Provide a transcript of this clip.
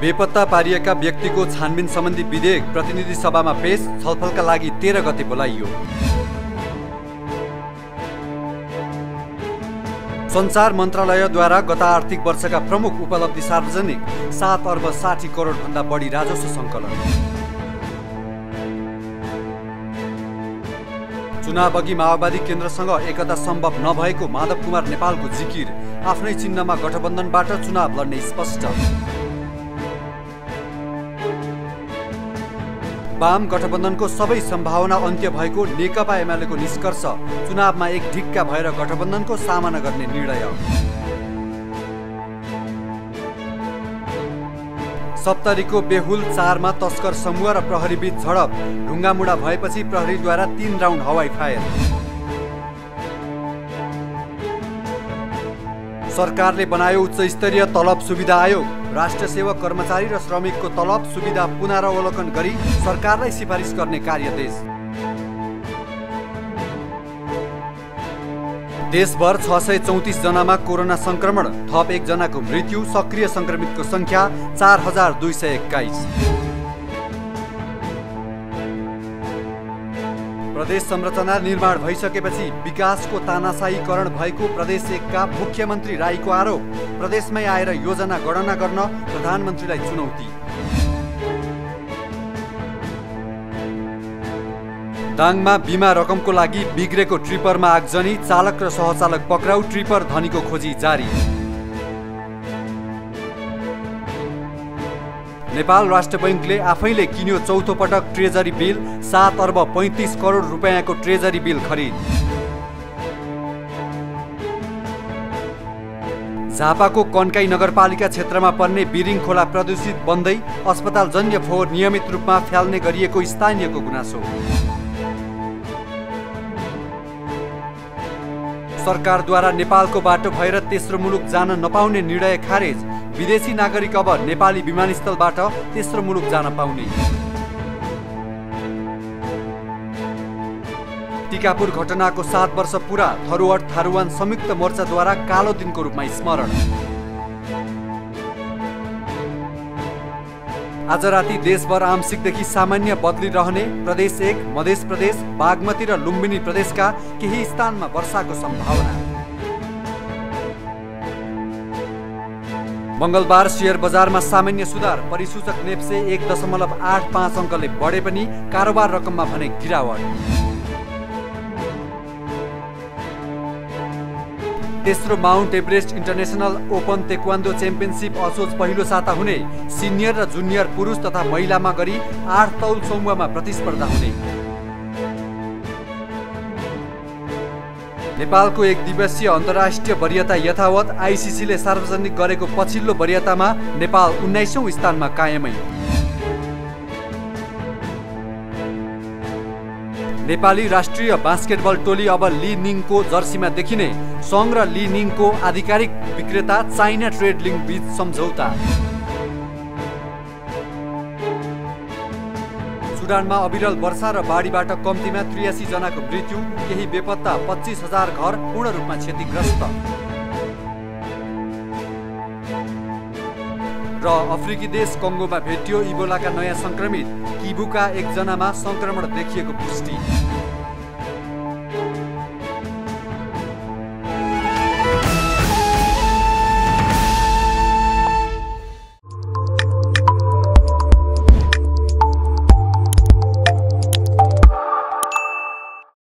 बेपत्ता पारिएका व्यक्तिको छानबिन सम्बन्धी विधेयक प्रतिनिधि सभामा पेश छलफलका लागि तेह्र गते बोलाइयो। सञ्चार मन्त्रालयद्वारा गत आर्थिक वर्षका प्रमुख उपलब्धि सार्वजनिक सात अर्ब साठी करोडभन्दा बढी राजस्व सङ्कलन। चुनाव अघि माओवादी केन्द्रसँग एकता सम्भव नभएको माधव कुमार नेपालको जिकिर आफ्नै चिन्हमा गठबन्धनबाट चुनाव लड्ने स्पष्ट। वाम गठबन्धनको सबै सम्भावना अन्त्य भएको नेकपा एमालेको निष्कर्ष चुनावमा एक ढिक्का भएर गठबन्धनको सामना गर्ने निर्णय। सप्तरीको बेहुल चारमा तस्कर समूह र प्रहरीबीच झडप ढुङ्गामुढा भएपछि प्रहरीद्वारा तीन राउन्ड हवाई फायर। सरकारले बनायो उच्च स्तरीय तलब सुविधा आयोग। राष्ट्र सेवक कर्मचारी र श्रमिकको तलब सुविधा पुनरावलोकन गरी सरकारलाई सिफारिस गर्ने कार्यदेश। देशभर छ सय चौतिस जनामा कोरोना संक्रमण थप एकजनाको मृत्यु सक्रिय संक्रमितको संख्या चार हजार दुई सय एक्काइस। प्रदेश संरचना निर्माण भइसकेपछि विकासको तानासाहीकरण भएको प्रदेश एकका मुख्यमन्त्री राईको आरोप। प्रदेशमै आएर योजना गणना गर्न प्रधानमन्त्रीलाई चुनौती। दाङमा बिमा रकमको लागि बिग्रेको ट्रिपरमा आगजनी चालक र सहचालक पक्राउ ट्रिपर धनीको खोजी जारी। नेपाल राष्ट्र बैङ्कले आफैले किन्यो चौथो पटक ट्रेजरी बिल सात अर्ब पैँतिस करोड रुपियाँको ट्रेजरी बिल खरिद। झापाको कन्काई नगरपालिका क्षेत्रमा पर्ने बिरिङ खोला प्रदूषित बन्दै अस्पताल जन्य फोहोर नियमित रूपमा फ्याल्ने गरिएको स्थानीयको गुनासो। सरकारद्वारा नेपालको बाटो भएर तेस्रो मुलुक जान नपाउने निर्णय खारेज। विदेशी नागरिक अब नेपाली विमानस्थलबाट तेस्रो मुलुक जान पाउने। टिकापुर घटनाको सात वर्ष पुरा थरुवट थारुवान संयुक्त मोर्चाद्वारा कालो दिनको रूपमा स्मरण। आज राति देशभर आंशिकदेखि सामान्य बदली रहने प्रदेश एक मध्य प्रदेश बागमती र लुम्बिनी प्रदेशका केही स्थानमा वर्षाको सम्भावना। मङ्गलबार सेयर बजारमा सामान्य सुधार। परिसूचक नेप्से एक दशमलव आठ पाँच अङ्कले बढे पनि कारोबार रकममा भने गिरावट। तेस्रो Mount Everest international open taekwondo championship असोज पहिलो साता हुने। सिनियर र जुनियर पुरुष तथा महिलामा गरी आठ तौल समूहमा प्रतिस्पर्धा हुने। नेपालको एक दिवसीय अन्तर्राष्ट्रिय वरियता यथावत आइसिसीले सार्वजनिक गरेको पछिल्लो वरियतामा नेपाल उन्नाइसौँ स्थानमा कायमै नेपाली राष्ट्रिय बास्केटबल टोली अब ली निङको जर्सीमा देखिने सङ्घ र ली निङको आधिकारिक विक्रेता चाइना ट्रेड लिङ्क बिच सम्झौता। सुडानमा अविरल वर्षा र बाढीबाट कम्तीमा त्रियासी जनाको मृत्यु केही बेपत्ता पच्चिस हजार घर पूर्ण रूपमा क्षतिग्रस्त। र अफ्रिकी देश कङ्गोमा भेटियो इबोलाका नयाँ सङ्क्रमित किबुका एकजनामा सङ्क्रमण देखिएको पुष्टि।